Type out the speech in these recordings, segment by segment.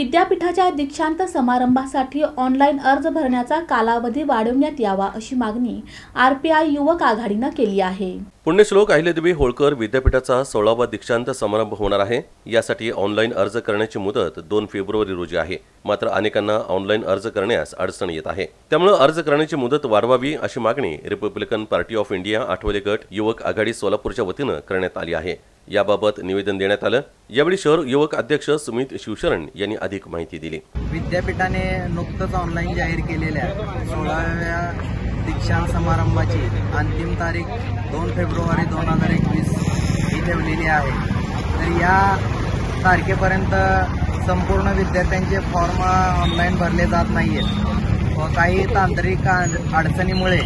विद्यापीठाच्या दीक्षांत समारंभासाठी ऑनलाईन अर्ज भरण्याचा कालावधी वाढवण्यात यावा अशी मागणी आर पी आय युवक आघाडीनं केली आहे. पुण्यश्लोक अहिल्यादेवी होळकर विद्यापीठाचा सोळावा दीक्षांत समारंभ होणार आहे. यासाठी ऑनलाईन अर्ज करण्याची मुदत दोन फेब्रुवारी रोजी आहे. मात्र अनेकांना ऑनलाईन अर्ज करण्यास अडचण येत आहे. त्यामुळे अर्ज करण्याची मुदत वाढवावी अशी मागणी Republican Party of India Athawale गट युवक आघाडी सोलापूरच्या वतीनं करण्यात आली आहे. याबाबत निवेदन देण्यात आलं. यावेळी शहर युवक अध्यक्ष सुमित शिवशरण यांनी अधिक माहिती दिली. विद्यापीठाने नुकतंच ऑनलाईन जाहीर केलेल्या सोळाव्या दीक्षांत समारंभाची अंतिम तारीख दोन फेब्रुवारी दोन हजार एकवीस ही ठेवलेली आहे. तर या तारखेपर्यंत संपूर्ण विद्यार्थ्यांचे फॉर्म ऑनलाईन भरले जात नाही आहेत व काही तांत्रिक अडचणीमुळे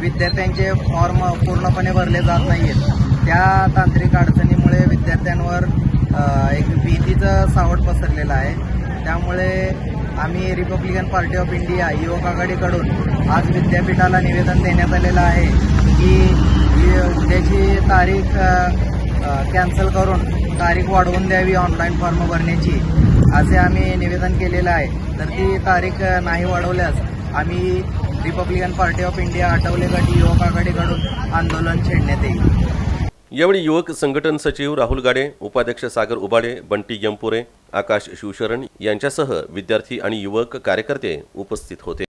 विद्यार्थ्यांचे फॉर्म पूर्णपणे भरले जात नाही आहेत त्या तांत्रिक अडचणी सावट पसरलेलं आहे. त्यामुळे आम्ही रिपब्लिकन पार्टी ऑफ इंडिया युवक आघाडीकडून आज विद्यापीठाला निवेदन देण्यात आलेलं आहे की उद्याची तारीख कॅन्सल करून तारीख वाढवून द्यावी ऑनलाईन फॉर्म भरण्याची असे आम्ही निवेदन केलेलं आहे. तर ती तारीख नाही वाढवल्यास आम्ही Republican Party of India Athawale गट युवक आघाडीकडून आंदोलन छेडण्यात येईल. यावेळी युवक संघटन सचिव राहुल गाडे उपाध्यक्ष सागर उबाडे बंटी यंपुरे आकाश शिवशरण यांच्यासह विद्यार्थी आणि युवक कार्यकर्ते उपस्थित होते.